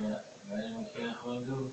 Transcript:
Yeah, Randy McCaffrey, go.